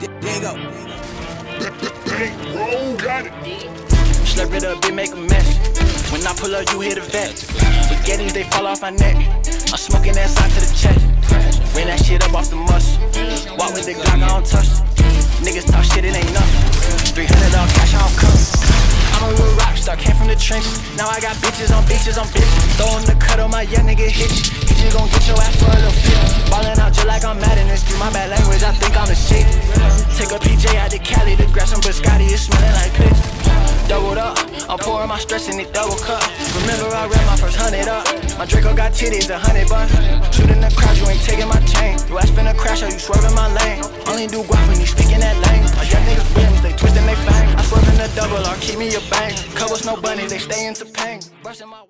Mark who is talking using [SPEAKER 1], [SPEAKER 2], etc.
[SPEAKER 1] There you
[SPEAKER 2] got it.
[SPEAKER 3] Slurp it up, bitch, make a mess. When I pull up, you hear the vet. Spaghettis, they fall off my neck. I'm smoking that side to the chest. Ran that shit up off the muscle. Walk with the Glock, I don't touch. Niggas talk shit, it ain't nothing. 300 all cash, I don't come. I'm a real rock star, came from the trenches. Now I got bitches on beaches on bitches. Throw in the cut on my young nigga hit you. He just gon' get your ass for a little feel. Ballin' out just like I'm mad in this street. My bad think I'm the shit. Take a PJ out to Cali to grab some biscotti, it's smelling like piss. Doubled up, I'm pouring my stress in the double cup. Remember I ran my first hundred up. My Draco got titties, a hundred bucks. Shooting the crowd, you ain't taking my chain. Do I spin a crash or you swerving my lane? Only do guap when you speak in that lane. My young niggas rims, they twisting they fang. I swerve in the double or keep me a bang. Couple snow bunnies, they stay into pain. Brushing my